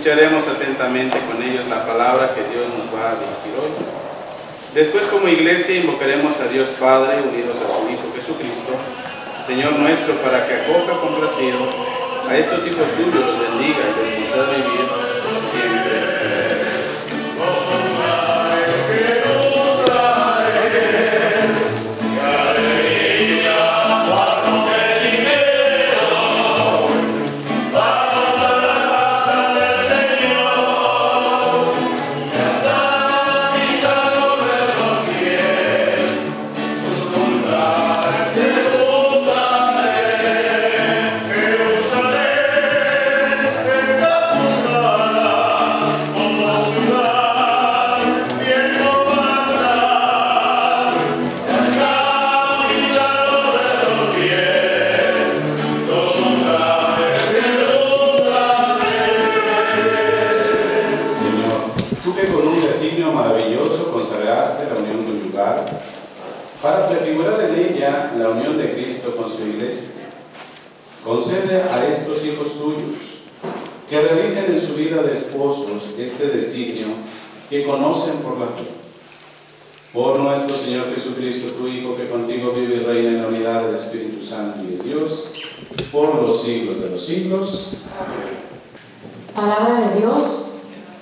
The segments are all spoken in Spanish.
Escucharemos atentamente con ellos la palabra que Dios nos va a dirigir hoy. Después como iglesia invocaremos a Dios Padre unidos a su Hijo Jesucristo Señor nuestro, para que acoja complacido a estos hijos suyos, los bendiga y les conceda vivir siempre. Que conocen por la fe. Por nuestro Señor Jesucristo, tu Hijo, que contigo vive y reina en la unidad del Espíritu Santo y de Dios, por los siglos de los siglos. Palabra de Dios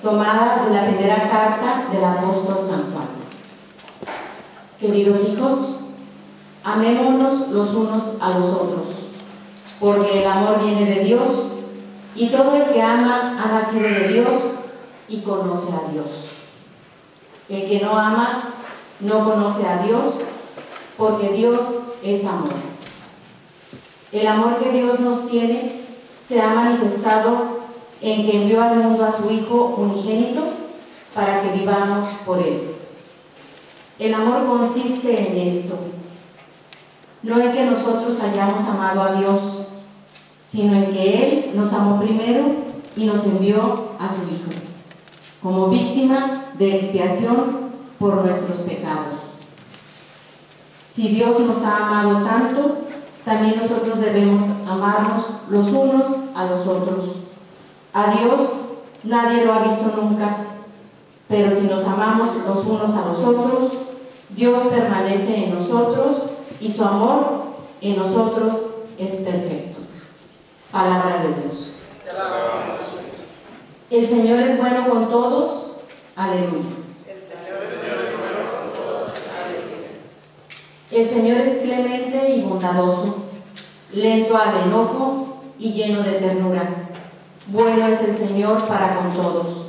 tomada de la primera carta del apóstol San Juan. Queridos hijos, amémonos los unos a los otros, porque el amor viene de Dios y todo el que ama ha nacido de Dios y conoce a Dios. El que no ama no conoce a Dios porque Dios es amor. El amor que Dios nos tiene se ha manifestado en que envió al mundo a su Hijo unigénito para que vivamos por Él. El amor consiste en esto, no en que nosotros hayamos amado a Dios, sino en que Él nos amó primero y nos envió a su Hijo como víctima de expiación por nuestros pecados. Si Dios nos ha amado tanto, también nosotros debemos amarnos los unos a los otros. A Dios nadie lo ha visto nunca, pero si nos amamos los unos a los otros, Dios permanece en nosotros y su amor en nosotros es perfecto. Palabra de Dios. El Señor es bueno con todos. Aleluya. El Señor es clemente y bondadoso, lento al enojo y lleno de ternura. Bueno es el Señor para con todos,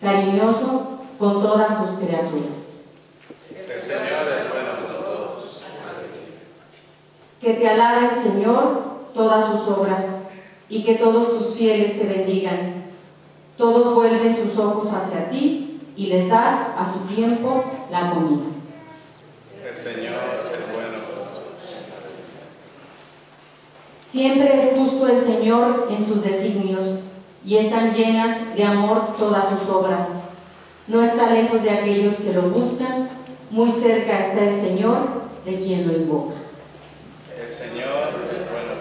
cariñoso con todas sus criaturas. El Señor es bueno con todos. Aleluya. Que te alaben, Señor, todas sus obras y que todos tus fieles te bendigan todos vuelven sus ojos hacia ti y les das a su tiempo la comida. El Señor es bueno Siempre es justo el Señor en sus designios y están llenas de amor todas sus obras. No está lejos de aquellos que lo buscan, muy cerca está el Señor de quien lo invoca. Señor es bueno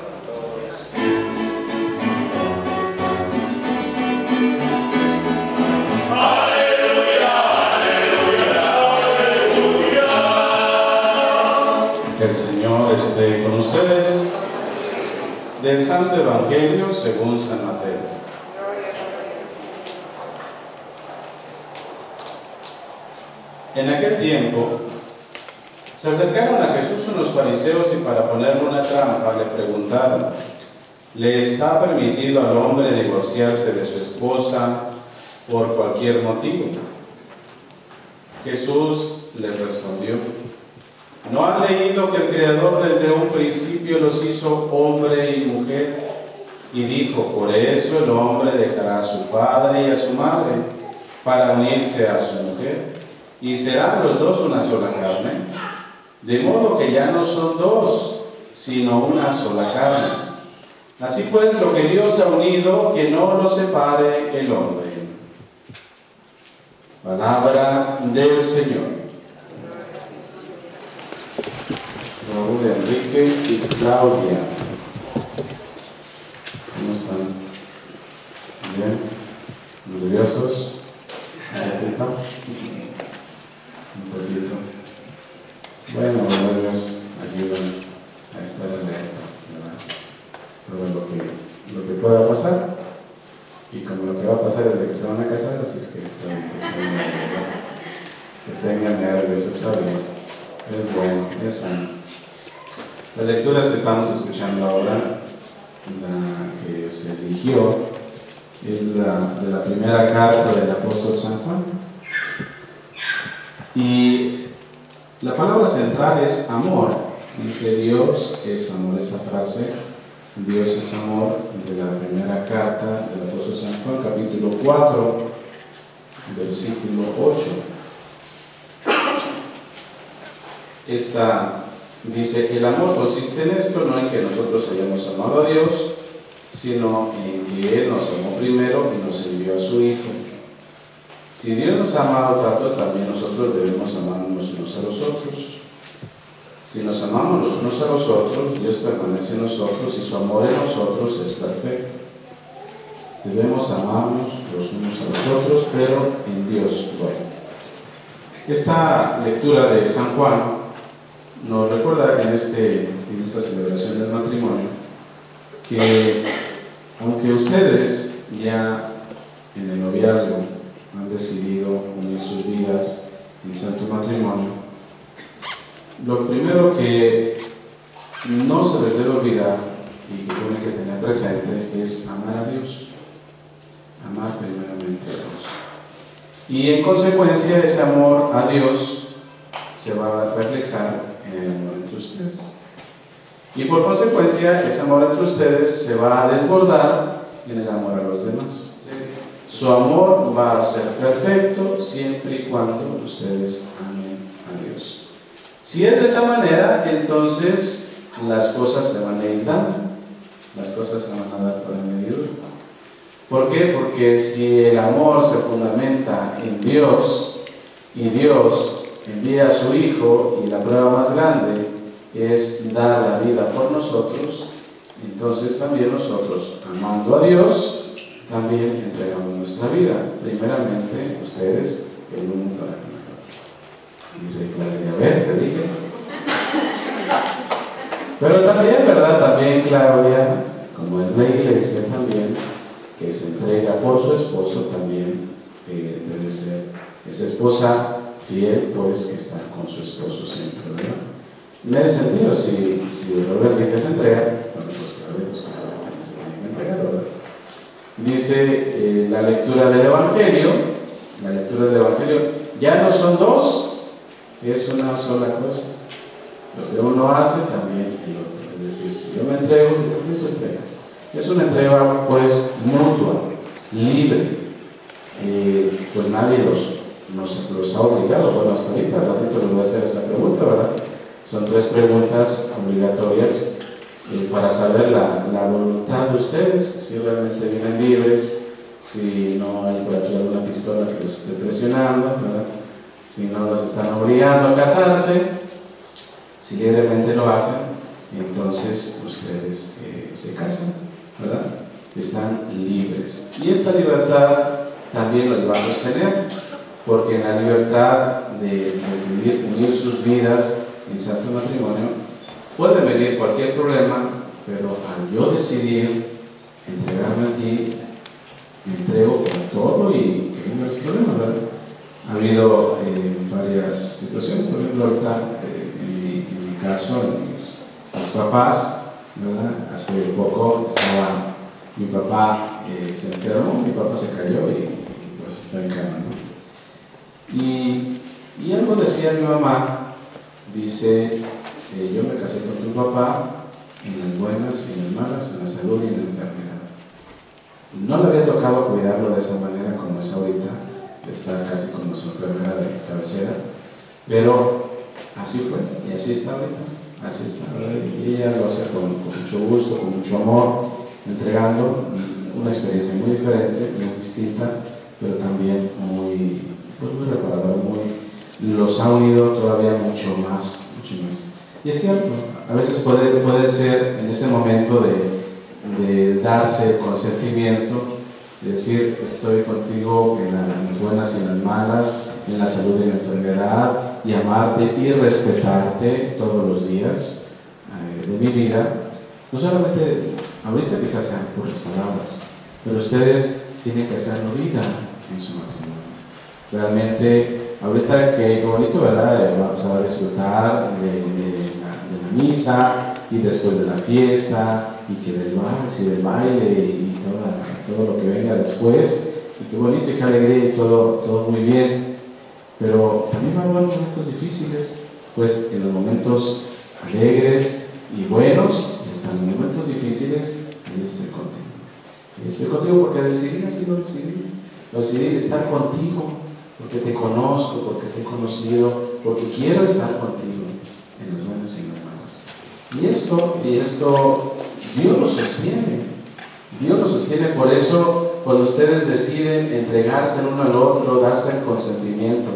el Señor esté con ustedes. Del Santo Evangelio según San Mateo. En aquel tiempo se acercaron a Jesús unos fariseos y para ponerle una trampa le preguntaron, ¿le está permitido al hombre divorciarse de su esposa por cualquier motivo? Jesús les respondió, ¿No han leído que el Creador desde un principio los hizo hombre y mujer? Y dijo, por eso el hombre dejará a su padre y a su madre para unirse a su mujer, y serán los dos una sola carne. De modo que ya no son dos, sino una sola carne. Así pues, lo que Dios ha unido, que no lo separe el hombre. Palabra del Señor. Raúl Enrique y Claudia. ¿Cómo están? ¿Bien? ¿Nerviosos? Un poquito. Bueno, los nervios ayudan a estar alerta, ¿verdad? Todo lo que, lo que pueda pasar. Y como lo que va a pasar es de que se van a casar, así es que estén que tengan nervios, está bien. Es bueno, es sano. Las lecturas que estamos escuchando ahora, la que se eligió, es la de la primera carta del apóstol San Juan. Y la palabra central es amor. Dice Dios es amor, esa frase. Dios es amor de la primera carta del apóstol San Juan, capítulo 4, versículo 8. Esta dice, el amor consiste en esto, no en que nosotros hayamos amado a Dios, sino en que Él nos amó primero y nos envió a su Hijo. Si Dios nos ha amado tanto, también nosotros debemos amarnos unos a los otros. Si nos amamos los unos a los otros, Dios permanece en nosotros y su amor en nosotros es perfecto. Debemos amarnos los unos a los otros, pero en Dios bueno. Esta lectura de San Juan nos recuerda en, este, en esta celebración del matrimonio que aunque ustedes ya en el noviazgo han decidido unir sus vidas en santo matrimonio, lo primero que no se les debe olvidar y que tienen que tener presente es amar a Dios. Amar primeramente a Dios. Y en consecuencia ese amor a Dios se va a reflejar en el amor entre ustedes. Y por consecuencia ese amor entre ustedes se va a desbordar en el amor a los demás. Su amor va a ser perfecto siempre y cuando ustedes amen a Dios. Si es de esa manera, entonces las cosas se van a ir dando, las cosas se van a dar por añadidura. ¿Por qué? Porque si el amor se fundamenta en Dios y Dios envía a su Hijo y la prueba más grande es dar la vida por nosotros, entonces también nosotros, amando a Dios, también entregamos nuestra vida. Primeramente, ustedes, el uno para el otro. Dice Claudia, ¿ves? Te dije. Pero también, ¿verdad? También Claudia, como es la iglesia también, que se entrega por su esposo, también eh, debe ser esa esposa fiel, pues, que está con su esposo siempre, ¿verdad? En ese sentido, si, si Robert que se entrega, bueno, pues Claudia, pues también se tiene que entregar, ¿verdad? Dice eh, la lectura del Evangelio, la lectura del Evangelio, ya no son dos, es una sola cosa. Lo que uno hace también el otro. Es decir, si yo me entrego, tú también entregas. Es una entrega pues mutua, libre. Eh, pues nadie los, nos, los ha obligado. Bueno, hasta ahorita, al ratito les voy a hacer esa pregunta, ¿verdad? Son tres preguntas obligatorias eh, para saber la, la, voluntad de ustedes, si realmente vienen libres, si no hay por aquí alguna pistola que los esté presionando, ¿verdad? si no los están obligando a casarse, si libremente lo hacen, entonces ustedes eh, se casan, ¿verdad? Están libres. Y esta libertad también los va a sostener, porque en la libertad de decidir unir sus vidas en santo matrimonio, puede venir cualquier problema, pero al yo decidir entregarme a ti, me entrego con todo y que no es problema, ¿verdad? Ha habido eh, varias situaciones, por ejemplo, ahorita eh, en, mi, caso, mis, papás, ¿verdad? Hace poco estaba mi papá eh, se enfermó, mi papá se cayó y, y pues está en cama, ¿no? Y, y algo decía mi mamá, dice, eh, yo me casé con tu papá en las buenas y en las malas, en la salud y en la enfermedad. No le había tocado cuidarlo de esa manera como es ahorita, está casi como su enfermedad de cabecera, pero así fue y así está ahorita, así está, y ella lo hace con, mucho gusto, con mucho amor, entregando una experiencia muy diferente, muy distinta, pero también muy, pues muy reparadora, muy, los ha unido todavía mucho más, mucho más. Y es cierto, a veces puede, puede ser en ese momento de, de darse consentimiento, de decir estoy contigo en las buenas y en las malas, en la salud y en la enfermedad, y amarte y respetarte todos los días eh, de mi vida. No solamente ahorita quizás sean puras palabras, pero ustedes tienen que hacerlo vida en su matrimonio. Realmente, ahorita que bonito, ¿verdad? Vamos a disfrutar de, misa y después de la fiesta y que del vals y del baile y todo lo que venga después. Y qué bonito y qué alegría y todo, todo muy bien. Pero también va a haber momentos difíciles, pues en los momentos alegres y buenos, están en momentos difíciles, yo estoy contigo. Yo estoy contigo porque decidí así lo decidí. Decidí estar contigo, porque te conozco, porque te he conocido, porque quiero estar contigo en las buenas y en las malas. Y esto, y esto, Dios lo sostiene. Dios lo sostiene, por eso cuando ustedes deciden entregarse el uno al otro, darse el consentimiento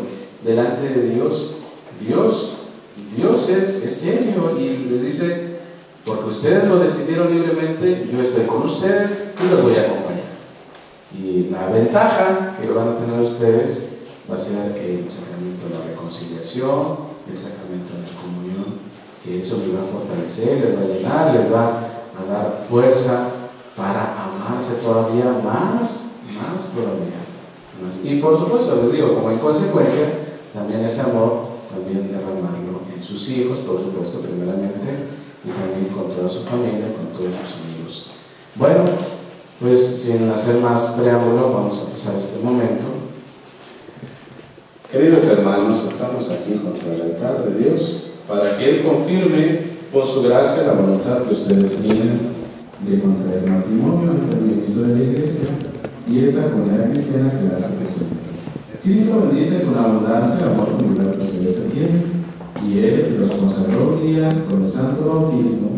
delante de Dios, Dios, Dios es, serio y les dice, porque ustedes lo decidieron libremente, yo estoy con ustedes y los voy a acompañar. Y la ventaja que van a tener ustedes va a ser el sacramento de la reconciliación, el sacramento de la comunión, que eso les va a fortalecer, les va a llenar, les va a dar fuerza para amarse todavía más, más todavía. Y por supuesto, les digo, como en consecuencia, también ese amor, también derramarlo en sus hijos, por supuesto, primeramente, y también con toda su familia, con todos sus amigos. Bueno, pues sin hacer más preámbulo, vamos a pasar este momento. Queridos hermanos, estamos aquí contra el altar de Dios para que Él confirme por su gracia la voluntad que ustedes tienen de contraer matrimonio ante el ministro de la Iglesia y esta comunidad cristiana que la hace Jesús. Cristo bendice con abundancia el amor conjugal que ustedes tienen y Él los consagró un día con el santo bautismo,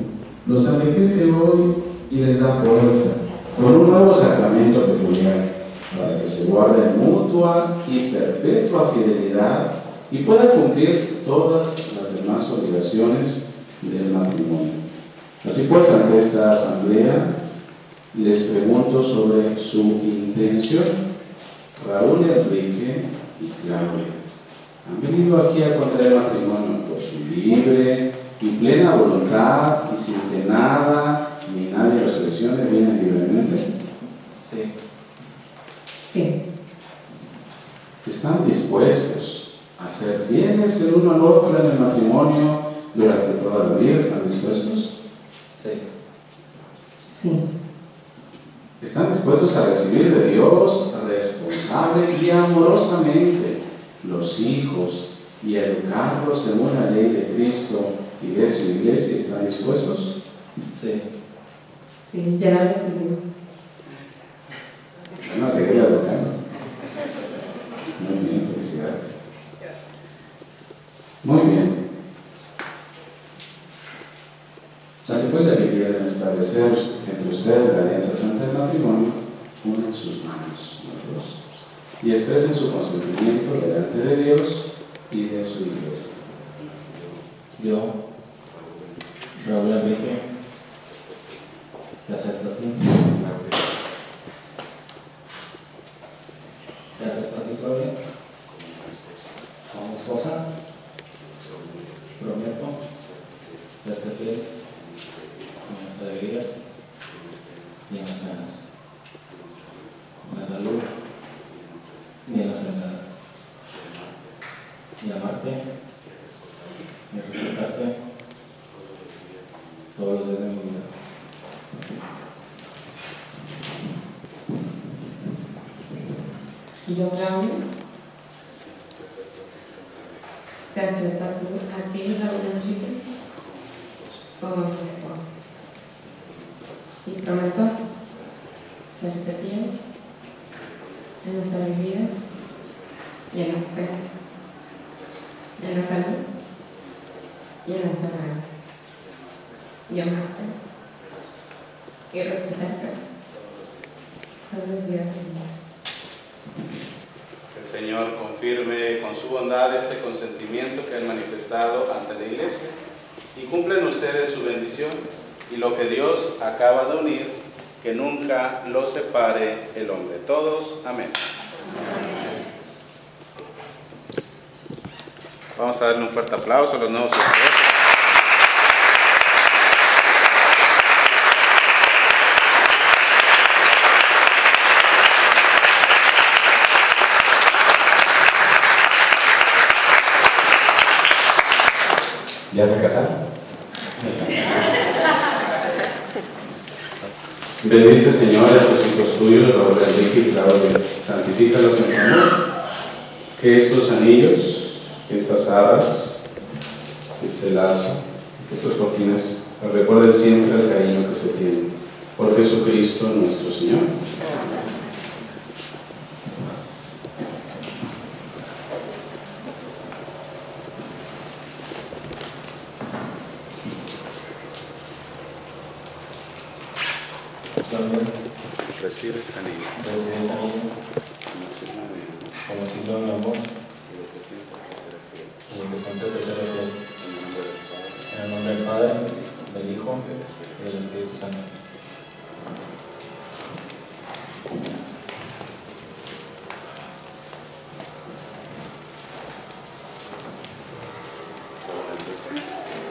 los enriquece hoy y les da fuerza con un nuevo sacramento peculiar para que se guarde mutua y perpetua fidelidad y pueda cumplir todas las demás obligaciones del matrimonio. Así pues, ante esta asamblea, les pregunto sobre su intención. Raúl Enrique y Claudia han venido aquí a contraer matrimonio por su libre y plena voluntad y sin que nada ni nadie los presione, vienen libremente. Sí. Sí. ¿Están dispuestos a ser fieles el uno al otro en el matrimonio durante toda la vida? ¿Están dispuestos? Sí. Están dispuestos a recibir de Dios responsable y amorosamente los hijos y a educarlos según la ley de Cristo y de su iglesia. ¿Están dispuestos? Sí. Sí, ya lo recibimos. Van a seguir educando. Muy bien, felicidades. Muy bien. La secuela que quieren establecer entre ustedes la alianza santa del matrimonio, unen sus manos, los dos, y expresen su consentimiento delante de Dios y de su iglesia. Yo, Raúl Enrique, te acepto a ti. Te acepto a ti, Gloria, como esposa. Prometo serte fiel alegrías y en las penas, en la salud y en la enfermedad. Y amarte y respetarte todos los días de mi vida. Y yo, Raúl, te acepto a ti, Raúl Enrique, como mi esposa y prometo serte fiel en las alegrías y en las penas, en la salud y en la enfermedad, y amarte y respetarte todos los días de mi vida. Que el Señor confirme con su bondad este consentimiento que han manifestado ante la iglesia y cumplen ustedes su bendición y lo que Dios acaba de unir, que nunca lo separe el hombre. Todos, amén. Vamos a darle un fuerte aplauso a los nuevos esposos. ¿Ya se casaron? Bendice, Señor, hijos tuyos, Enrique y Claudia. Santifícalos en tu amor. Que estos anillos, estas aras, este lazo, estos cojines recuerden siempre el cariño que se tiene por Jesucristo nuestro Señor. Claudia, Recibe esta recibe ese anillo como signo de amor. y de que del Padre, En el nombre del Padre, del Hijo y del Espíritu Santo.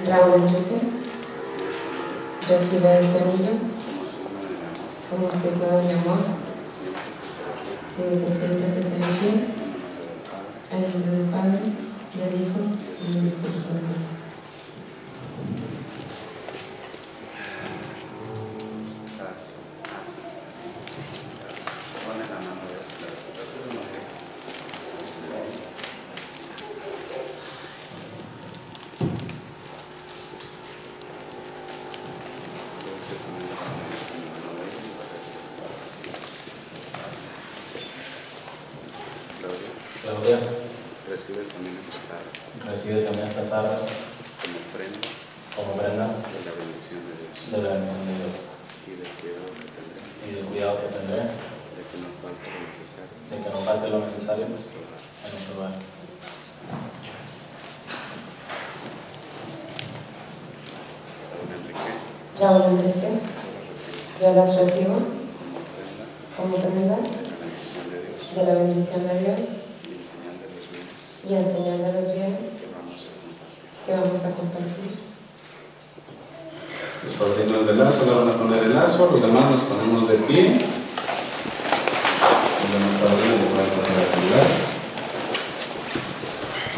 Raúl Enrique, recibe este anillo como Recibe también estas alas recibe también estas arras. Como ofrenda como de la bendición de Dios. De la bendición de Dios. Y del cuidado que tendré y del cuidado que tendré de que no falte lo necesario. De que no falte lo necesario. En nuestro hogar. en nuestro hogar. Raúl Enrique, yo las recibo. Como ofrenda como prenda. De la bendición de Dios de la bendición de Dios y de los bienes de que vamos a compartir. Los padrinos del lazo le van a poner el lazo, los demás nos ponemos de pie. Los padrinos le pasar a saludar.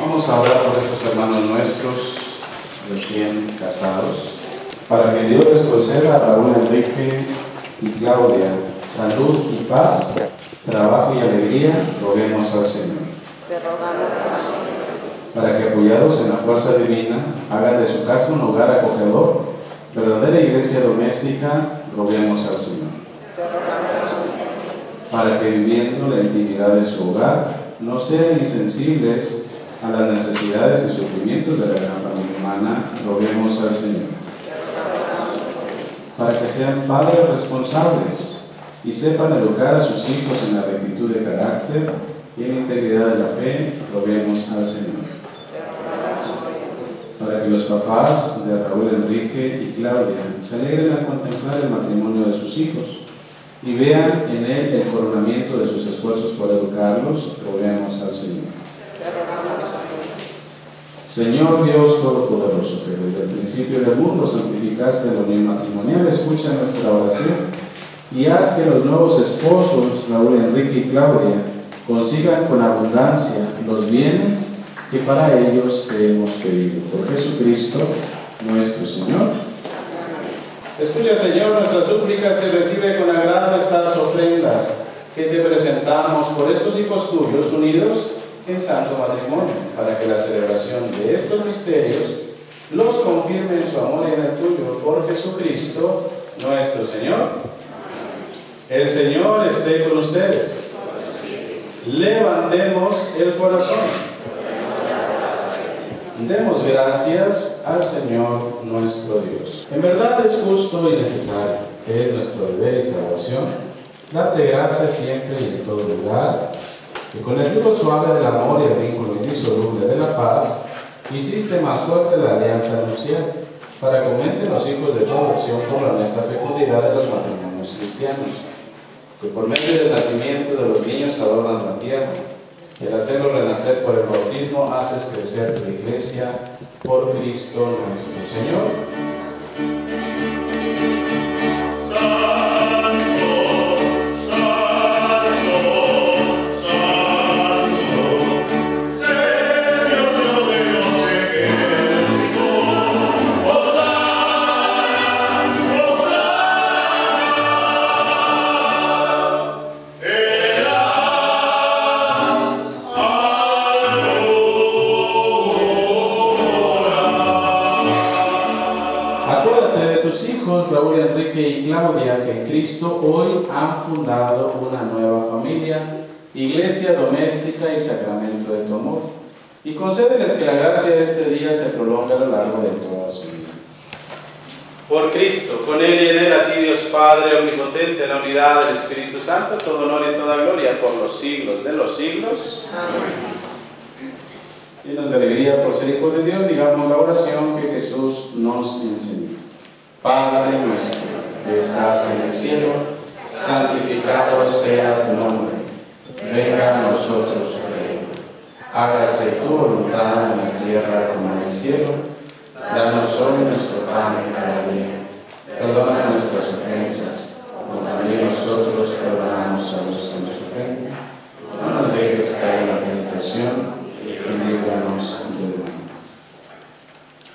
Vamos a orar por estos hermanos nuestros recién casados, para que Dios les conceda a Raúl Enrique y Claudia salud y paz, trabajo y alegría, roguemos al Señor Te rogamos, para que apoyados en la fuerza divina hagan de su casa un hogar acogedor, verdadera iglesia doméstica, roguemos al Señor. te rogamos, Para que viviendo la intimidad de su hogar no sean insensibles a las necesidades y sufrimientos de la gran familia humana, roguemos al Señor. Para que sean padres responsables y sepan educar a sus hijos en la rectitud de carácter y en integridad de la fe, roguemos al Señor. para que los papás de Raúl Enrique y Claudia se alegren al contemplar el matrimonio de sus hijos y vean en él el coronamiento de sus esfuerzos por educarlos, roguemos al Señor. Señor Dios Todopoderoso, que desde el principio del mundo santificaste la unión matrimonial, escucha nuestra oración y haz que los nuevos esposos, Raúl Enrique y Claudia, consigan con abundancia los bienes que para ellos te hemos pedido. Por Jesucristo, nuestro Señor. Escucha, Señor, nuestra súplica se recibe con agrado estas ofrendas que te presentamos por estos hijos tuyos unidos en santo matrimonio, para que la celebración de estos misterios los confirme en su amor y en el tuyo por Jesucristo, nuestro Señor. El Señor esté con ustedes. Levantemos el corazón. Demos gracias al Señor nuestro Dios. En verdad es justo y necesario que es nuestro deber y salvación, darte gracias siempre y en todo lugar, que con el yugo suave del amor y el vínculo indisoluble de la paz, hiciste más fuerte la alianza nupcial, para que aumenten los hijos de toda opción por la honesta fecundidad de los matrimonios cristianos, que por medio del nacimiento de los niños adornas la tierra, y al hacerlo renacer por el bautismo haces crecer tu iglesia por Cristo nuestro Señor. Iglesia doméstica y sacramento de tu amor. Y concédeles que la gracia de este día se prolongue a lo largo de toda su vida. Por Cristo, con Él y en Él, a ti Dios Padre Omnipotente, en la unidad del Espíritu Santo, todo honor y toda gloria por los siglos de los siglos. Llenos de alegría por ser hijos de Dios, digamos la oración que Jesús nos enseñó. Padre nuestro, que estás en el cielo, santificado sea tu nombre. Venga a nosotros tu reino. Hágase tu voluntad en la tierra como en el cielo. Danos hoy nuestro pan de cada día. Perdona nuestras ofensas, como también nosotros perdonamos a los que nos ofenden. No nos dejes caer en la tentación y líbranos del mal.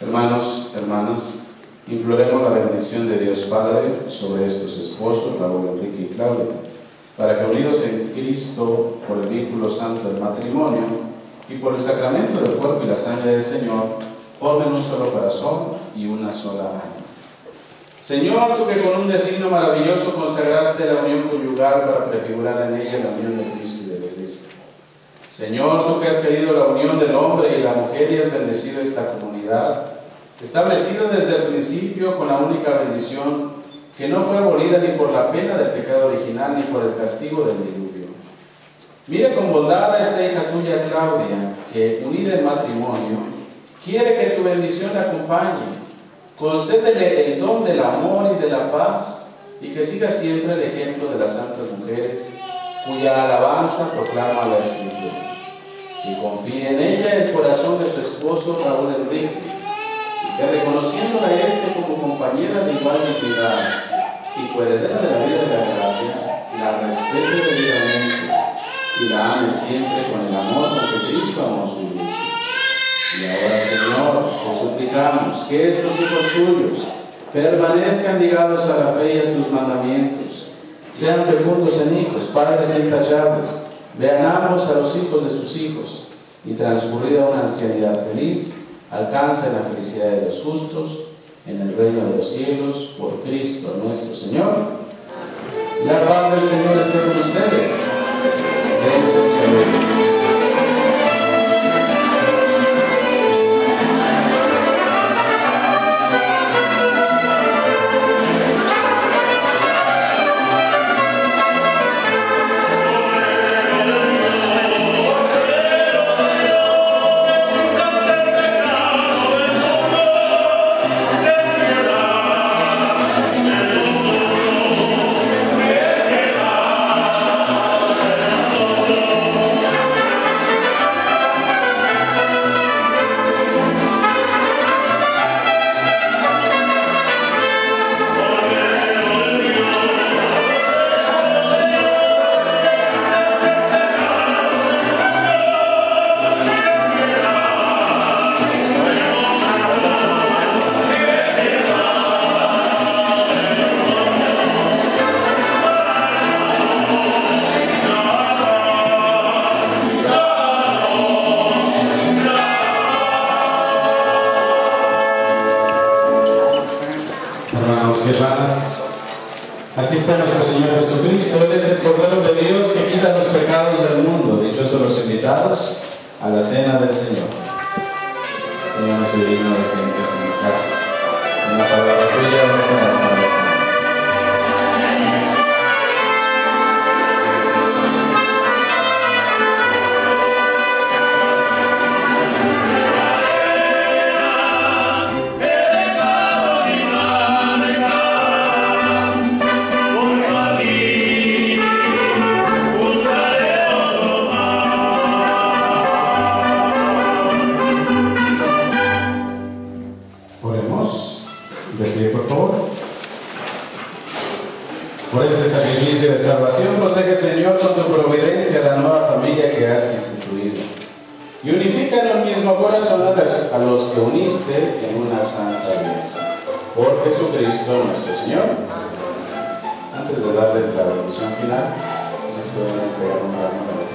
Hermanos, hermanas, imploremos la bendición de Dios Padre sobre estos esposos, Raúl, Enrique y Claudia, para que unidos en Cristo por el vínculo santo del matrimonio y por el sacramento del cuerpo y la sangre del Señor, formen un solo corazón y una sola alma. Señor, tú que con un designio maravilloso consagraste la unión conyugal para prefigurar en ella la unión de Cristo y de la Iglesia. Señor, tú que has querido la unión del hombre y la mujer y has bendecido esta comunidad, establecida desde el principio con la única bendición que no fue abolida ni por la pena del pecado original ni por el castigo del diluvio. Mira con bondad a esta hija tuya, Claudia, que unida en matrimonio, quiere que tu bendición la acompañe. Concédele el don del amor y de la paz y que siga siempre el ejemplo de las santas mujeres cuya alabanza proclama la Escritura. Y confíe en ella el corazón de su esposo Raúl Enrique, y que reconociéndola a este como compañera de igual dignidad y coheredera de la vida de la gracia, la respete debidamente y la ame siempre con el amor con que Cristo amó su iglesia. Y ahora, Señor, te suplicamos que estos hijos tuyos permanezcan ligados a la fe y a tus mandamientos, sean fecundos en hijos, padres intachables, vean ambos a los hijos de sus hijos, y transcurrida una ancianidad feliz, alcancen la felicidad de los justos en el reino de los cielos, por Cristo nuestro Señor. La paz del Señor esté con ustedes. Jesucristo nuestro Señor. Antes de darles la bendición final, si van a entregar un ramo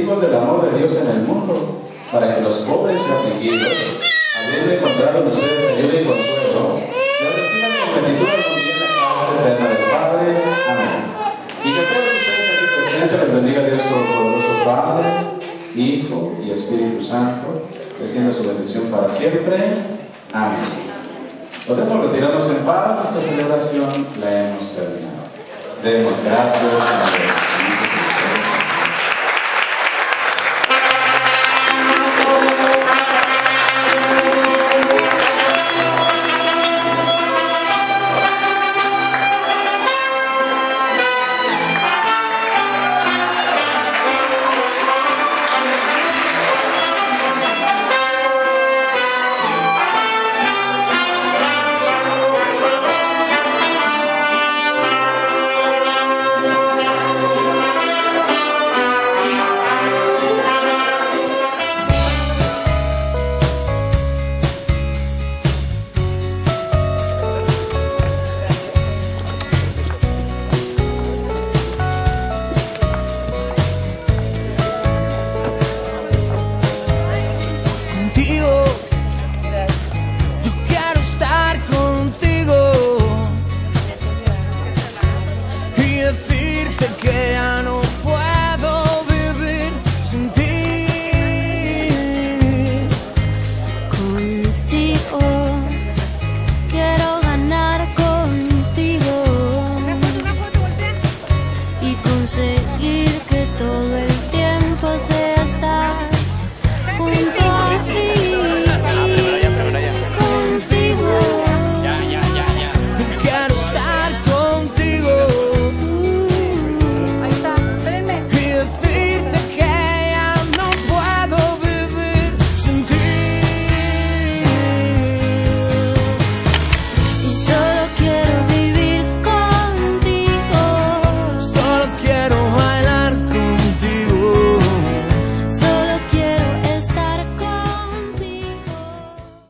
testigos del amor de Dios en el mundo para que los pobres y afligidos, habiendo encontrado en ustedes ayuda y consuelo, les reciban con plenitud en la casa eterna del Padre. Amén. Y que todos ustedes aquí presentes les bendiga Dios Todopoderoso, Padre, Hijo y Espíritu Santo, que siendo su bendición para siempre. Amén. Podemos retirarnos en paz, nuestra celebración la hemos terminado. Demos gracias a Dios.